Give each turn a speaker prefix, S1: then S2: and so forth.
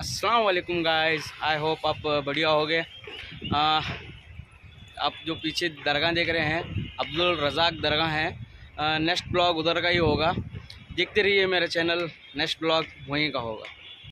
S1: अस्सलाम वालेकुम guys I hope आप uh, बढ़िया हो गए uh, आप जो पीछे दरगाह देख रहे हैं, अब्दुल रज़ाक दरगाह है। uh, नेक्स्ट ब्लॉग उधर का ही होगा। देखते रहिए मेरा चैनल नेक्स्ट ब्लॉग वहीं का होगा।